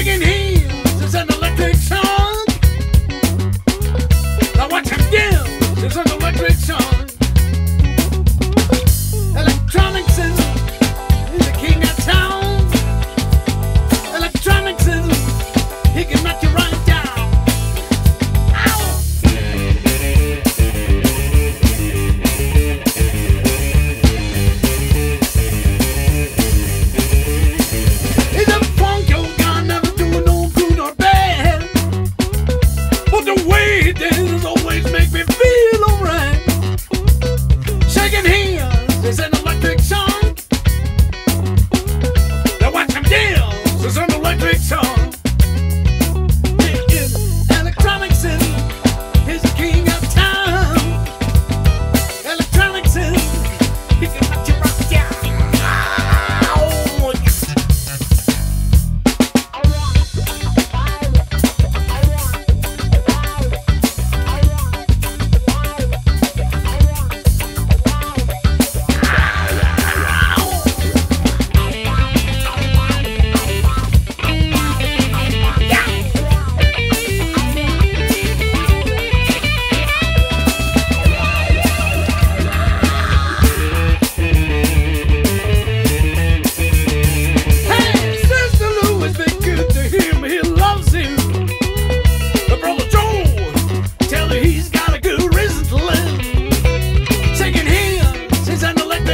living in heat. These always make me feel alright.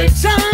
time.